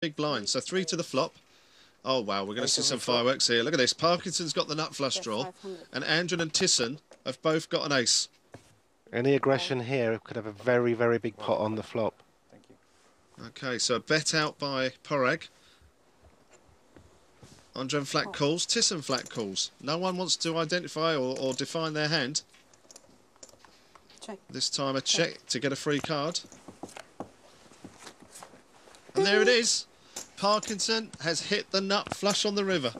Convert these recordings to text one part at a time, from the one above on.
big blind. So three to the flop. Oh wow, we're going to see some fireworks here. Look at this. Parkinson's got the nut flush draw, and Andren and Tisson have both got an ace. Any aggression here could have a very, very big pot on the flop. Thank you. Okay, so a bet out by Padraig. Andren flat oh. calls, Tisson flat calls. No one wants to identify or, or define their hand. Check. This time a check to get a free card. And there it is. Parkinson has hit the nut flush on the river.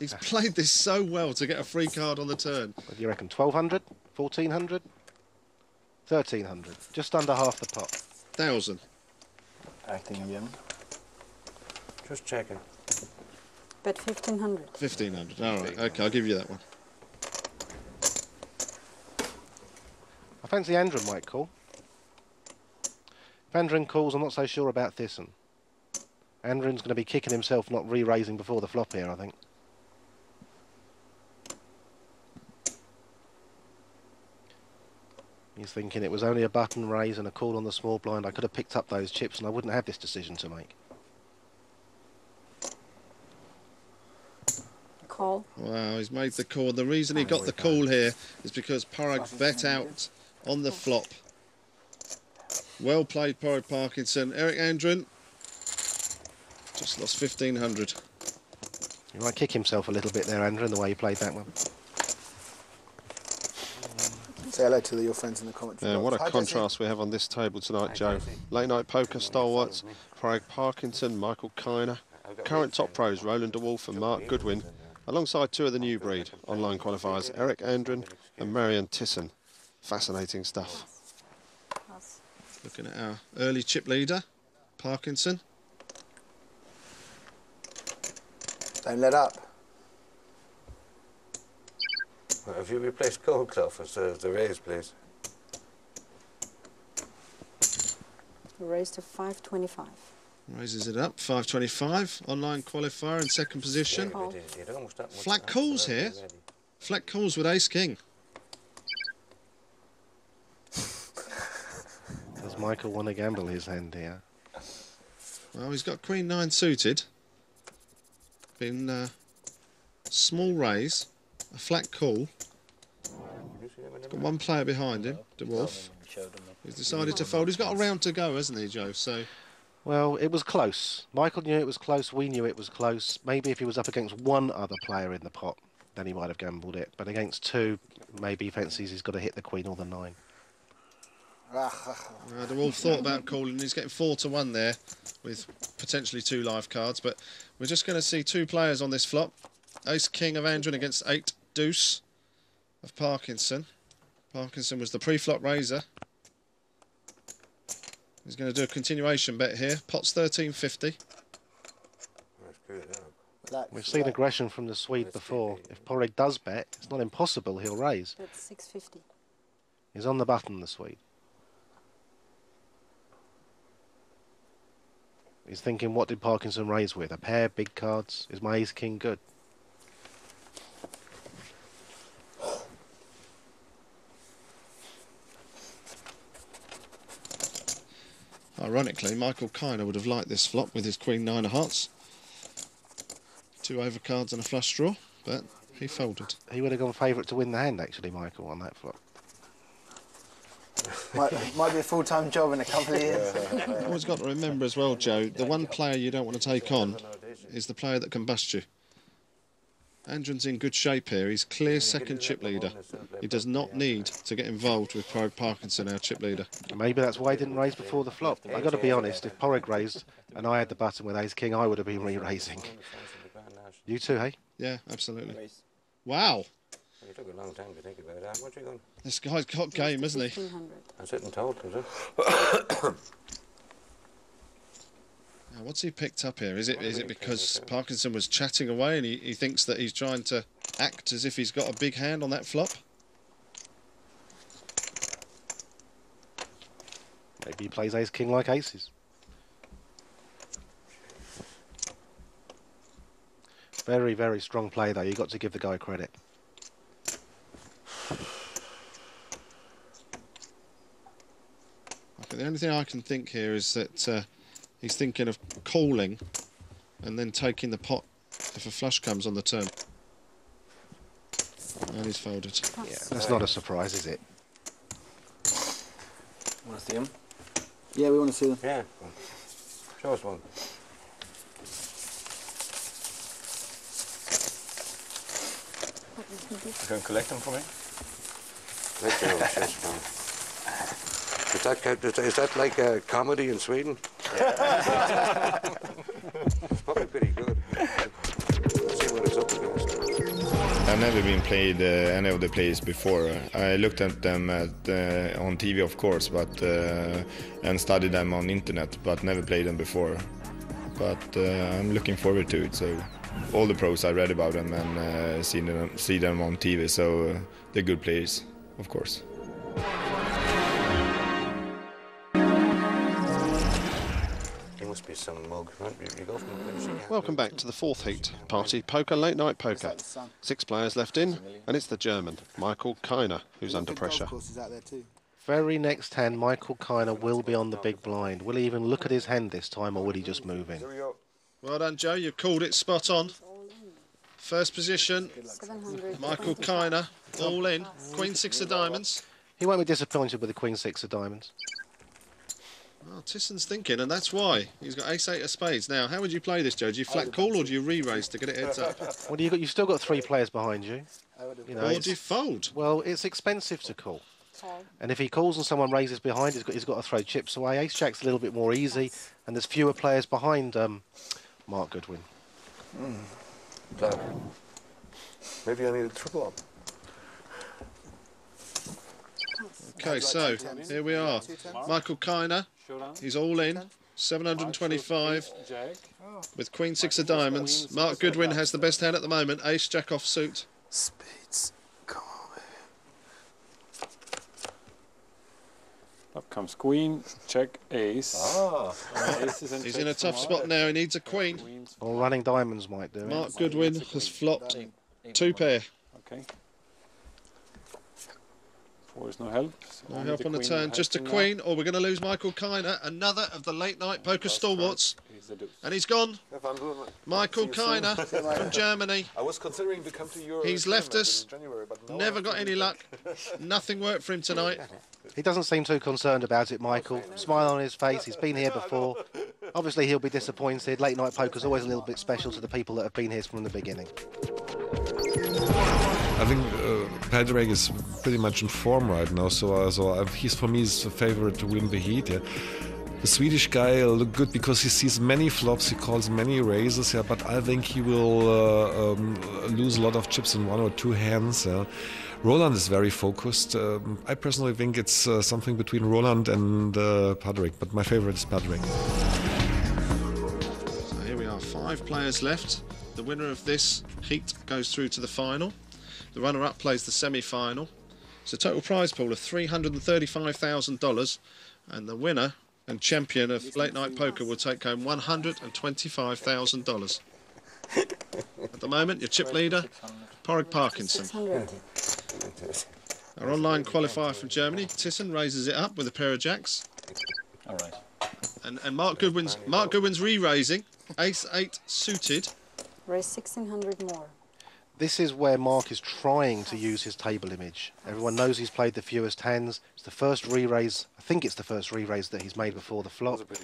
He's ah. played this so well to get a free card on the turn. What do you reckon? 1200? 1400? 1300? Just under half the pot. Thousand. Acting again. Just checking. Bet 1500. 1500. All right. Okay, I'll give you that one. I fancy Andren might call. If Andren calls, I'm not so sure about Thyssen. Andren's going to be kicking himself not re-raising before the flop here, I think. He's thinking it was only a button raise and a call on the small blind. I could have picked up those chips and I wouldn't have this decision to make. Call. Wow, he's made the call. The reason he got the call here is because Padraig bet out on the flop. Well played, Padraig Parkinson. Eric Andren just lost 1500. He might kick himself a little bit there, Andren, the way he played that one. Say hello to your friends in the comments. Yeah, what a Hi, Jesse. contrast we have on this table tonight, Joe. Late night poker stalwarts, Craig Parkinson, Michael Keiner, current top pros Roland de Wolfe and Mark Goodwin, alongside two of the new breed online qualifiers, Eric Andren and Marion Tisson. Fascinating stuff. Looking at our early chip leader, Parkinson. Don't let up. Have you replaced Gold Clough as uh, the raise, please? Raise to 525. Raises it up, 525. Online qualifier in second position. Call. Flat calls here. Flat calls with ace king. Does Michael want to gamble his hand here? Well, he's got queen nine suited. Been uh, small raise, a flat call. Got one player behind him, de Wolfe. He's decided to fold. He's got a round to go, hasn't he, Joe? So Well, it was close. Michael knew it was close. We knew it was close. Maybe if he was up against one other player in the pot, then he might have gambled it. But against two, maybe he fancies he's got to hit the queen or the nine. uh, all thought about calling. He's getting four to one there, with potentially two live cards. But we're just going to see two players on this flop. Ace King of Andren against eight Deuce of Parkinson. Parkinson was the pre-flop raiser. He's going to do a continuation bet here. Pot's 1350. Relax, We've seen relax. aggression from the Swede before. If Padraig does bet, it's not impossible he'll raise. Bet 650. He's on the button, the Swede. He's thinking, what did Parkinson raise with? A pair, big cards? Is my ace king good? Ironically, Michael Keiner would have liked this flop with his Queen Nine of Hearts. Two overcards and a flush draw, but he folded. He would have gone favourite to win the hand, actually, Michael, on that flop. Might, might be a full-time job in a couple of years. Always got to remember as well, Joe, the one player you don't want to take on is the player that can bust you. Andren's in good shape here. He's clear second chip leader. He does not need to get involved with Pro Parkinson, our chip leader. Maybe that's why he didn't raise before the flop. i got to be honest, if Padraig raised and I had the button with ace king, I would have been re-raising. You too, hey? Yeah, absolutely. Wow, You took a long time to think about that. What you going? this guy's got game, isn't he? 1500. I'm sitting told, is it? Now, what's he picked up here? Is it is it because Parkinson was chatting away and he, he thinks that he's trying to act as if he's got a big hand on that flop? Maybe he plays ace king like aces. Very, very strong play, though. You've got to give the guy credit. The only thing I can think here is that uh, He's thinking of calling and then taking the pot if a flush comes on the turn. And he's folded. Yeah, that's not a surprise, is it? Want to see him? Yeah, we want to see them. Yeah. Show us one. You can collect them for me? Is that, kind- is that- is that like a comedy in Sweden? it's probably pretty good. Let's see what it's up against. I've never been played uh, any of the plays before. I looked at them at, uh, on TV, of course, but uh, and studied them on internet, but never played them before. But uh, I'm looking forward to it. So all the pros I read about them and uh, seen them, see them on TV. So uh, they're good players, of course. He some mug. Right? You, you go from the finishing. Welcome back to the fourth heat. Party poker, late night poker. like the sun. Six players left in, and it's the German, Michael Keiner, who's under pressure. courses out there too. Very next hand, Michael Keiner will be on the big blind. Will he even look at his hand this time, or will he just move in? Here we go. Well done, Joe. You called it spot on. First position, Michael Keiner, all in. Queen six of diamonds. He won't be disappointed with the Queen Six of Diamonds. Oh, Tisson's thinking, and that's why. He's got ace eight of spades. Now, how would you play this, Joe? Do you flat call or do you re-raise to get it heads up? Well, you got, you've still got three players behind you. You know, Or it's- do you fold? well, it's expensive to call. Call. And if he calls and someone raises behind, he's got, he's got to throw chips away. Ace Jack's a little bit more easy, and there's fewer players behind um, Mark Goodwin. Done. Maybe I need a triple up. Okay, so here we are. Michael Keiner, he's all in. 725 with Queen six of diamonds. Mark Goodwin has the best hand at the moment. Ace Jack off suit. Spades. Come on, baby. Up comes queen, check, ace. Ah. He's in a tough spot now. He needs a queen. Queens. Or running diamonds might do it. Mark Goodwin has flopped two pair. Okay. Four is no help. so No help on the turn. Just a to now. queen, or we're going to lose Michael Keiner, another of the late night poker stalwarts. He's. And he's gone. Have fun doing it. Michael See. Keiner from Germany. I was considering to come to your He's left us. January, but now Never got any leave. luck. Nothing worked for him tonight. He doesn't seem too concerned about it, Michael. Smile on his face. He's been here before. Obviously, he'll be disappointed. Late night poker's always a little bit special to the people that have been here from the beginning. I think uh, Padraig is pretty much in form right now, so uh, so uh, he's for me is the favorite to win the heat. Yeah. The Swedish guy look good because he sees many flops, he calls many raises, yeah, but I think he will uh, um, lose a lot of chips in one or two hands. Yeah. Roland is very focused. Um, I personally think it's uh, something between Roland and uh, but my favorite is Padraig. So here we are, five players left. The winner of this heat goes through to the final. The runner-up plays the semi-final. It's a total prize pool of $335,000 and the winner and champion of late night poker will take home $125,000. At the moment, your chip leader, Padraig Parkinson. Our online qualifier from Germany, Thyssen raises it up with a pair of jacks. All right. And, and Mark Goodwin's Mark Goodwin's re-raising, ace eight suited. Raise 1600 more. This is where Mark is trying to use his table image. Everyone knows he's played the fewest hands. It's the first re-raise. I think it's the first re-raise that he's made before the flop. The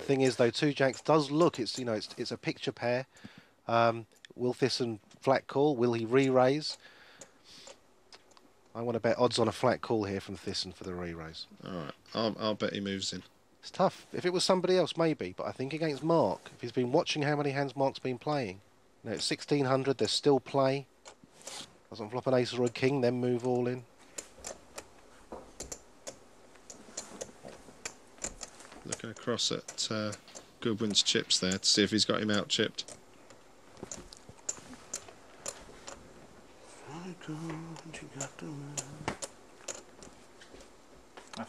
thing is, though, two jacks does look. It's you know, it's it's a picture pair. Um, will Thyssen flat call? Will he re-raise? I want to bet odds on a flat call here from Thyssen for the re-raise. All right, I'll, I'll bet he moves in. It's tough. If it was somebody else, maybe. But I think against Mark, if he's been watching how many hands Mark's been playing, you know, it's 1600, there's still play. Doesn't flop an ace or a king, then move all in. Looking across at uh, Goodwin's chips there to see if he's got him out chipped.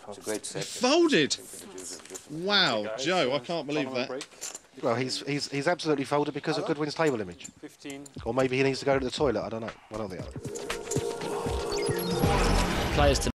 It's a great set. folded. Wow, Joe, I can't believe tournament that. Break. Well, he's he's he's absolutely folded because of Goodwin's table image, 15. or maybe he needs to go to the toilet. I don't know. One or the other. Players to